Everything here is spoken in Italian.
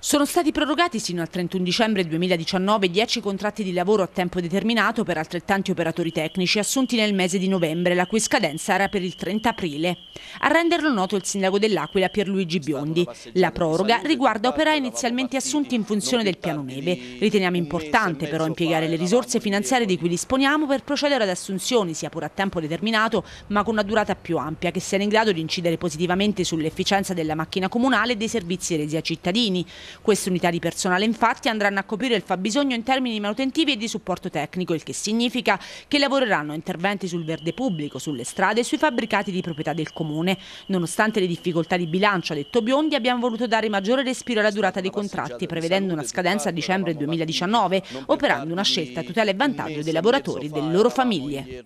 Sono stati prorogati sino al 31 dicembre 2019 10 contratti di lavoro a tempo determinato per altrettanti operatori tecnici assunti nel mese di novembre, la cui scadenza era per il 30 aprile. A renderlo noto il sindaco dell'Aquila Pierluigi Biondi. La proroga riguarda operai inizialmente assunti in funzione del piano neve. Riteniamo importante però impiegare le risorse finanziarie di cui disponiamo per procedere ad assunzioni, sia pure a tempo determinato, ma con una durata più ampia, che siano in grado di incidere positivamente sull'efficienza della macchina comunale e dei servizi resi ai cittadini. Queste unità di personale infatti andranno a coprire il fabbisogno in termini manutentivi e di supporto tecnico, il che significa che lavoreranno a interventi sul verde pubblico, sulle strade e sui fabbricati di proprietà del Comune. Nonostante le difficoltà di bilancio, ha detto Biondi, abbiamo voluto dare maggiore respiro alla durata dei contratti, prevedendo una scadenza a dicembre 2019, operando una scelta a tutela e vantaggio dei lavoratori e delle loro famiglie.